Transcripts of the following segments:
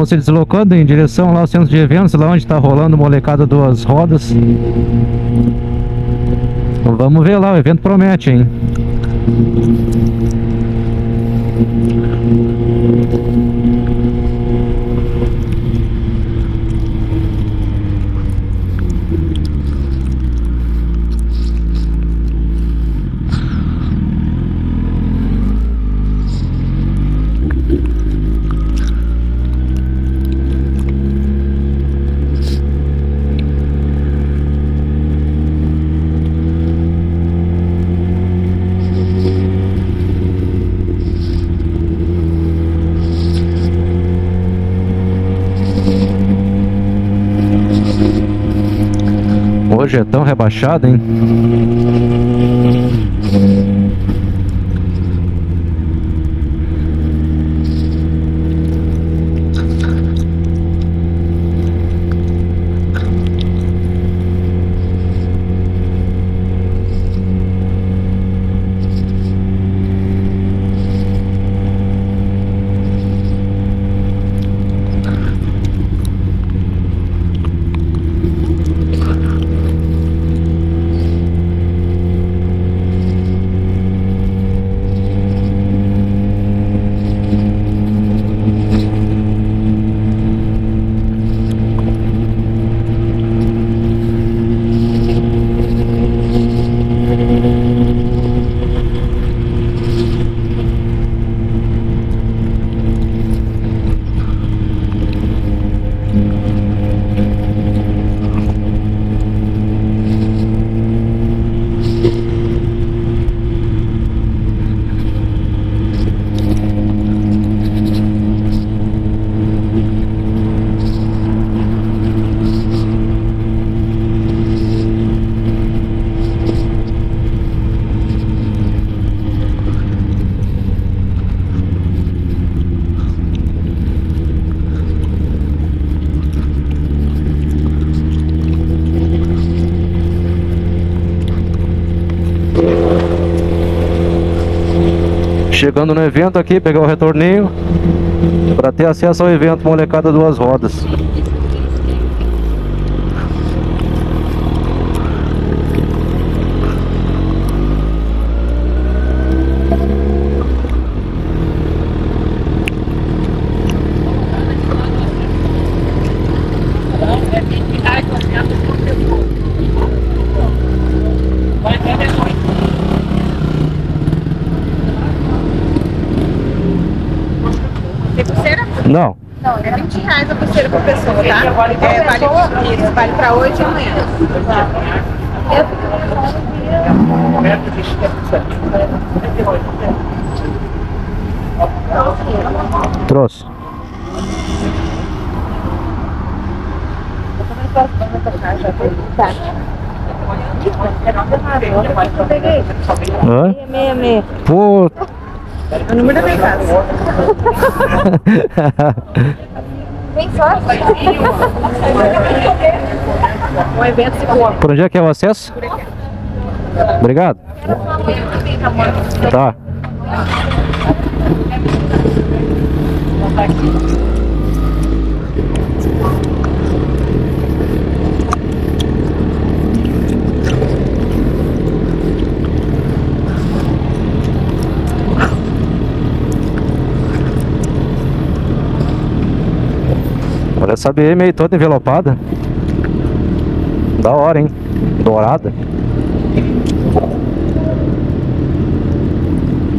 Estamos se deslocando em direção lá ao centro de eventos, lá onde está rolando molecada duas rodas. Vamos ver lá, o evento promete, hein? Hoje é tão rebaixado, hein? Chegando no evento aqui, pegar o retorninho para ter acesso ao evento Molecada Duas Rodas. Não, Não, é 20 reais a pulseira por pessoa, tá? É, vale, isso, vale pra hoje e amanhã. trouxe. Hã? Meia, meia. É o número da minha casa. Tem sorte. Um evento se for. por onde é que é o acesso? Obrigado. Tá. Olha essa BM aí toda envelopada. Da hora, hein? Dourada.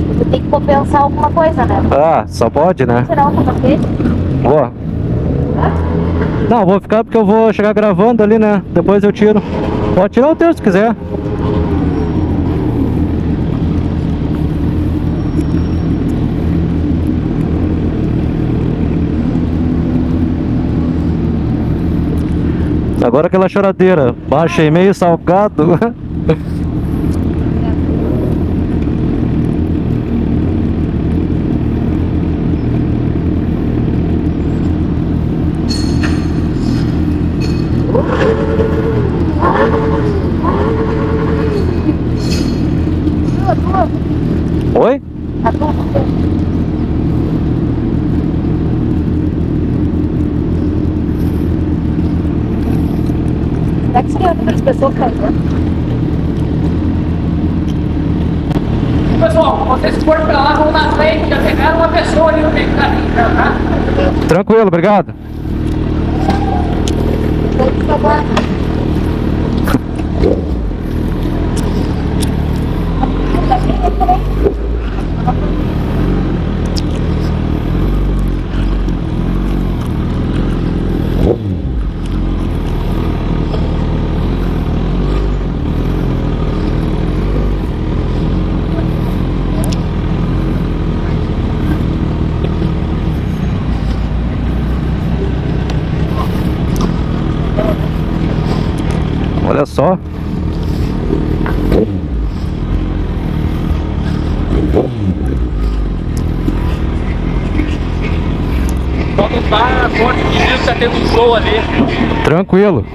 Você tem que compensar alguma coisa, né? Ah, só pode, né? Tirar capacete. Boa. Não, vou ficar porque eu vou chegar gravando ali, né? Depois eu tiro. Pode tirar o texto se quiser. Agora aquela choradeira. Baixei meio salgado. Caem. Pessoal, vocês foram pra lá, vão na frente, já pegaram uma pessoa ali no meio do caminho, tá? Tranquilo, obrigado. Só. Só não tá forte que isso, já teve um show ali. Tranquilo.